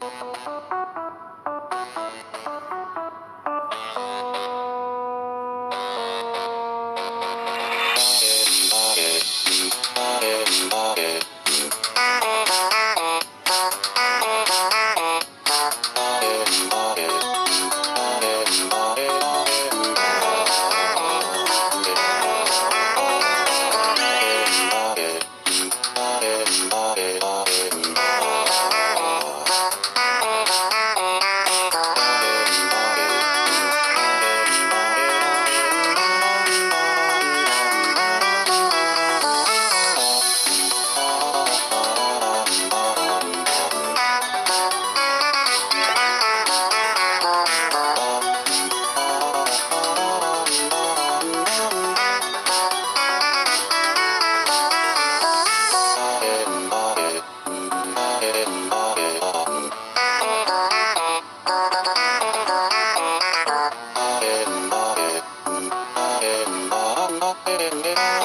Música não tem